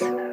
Yes.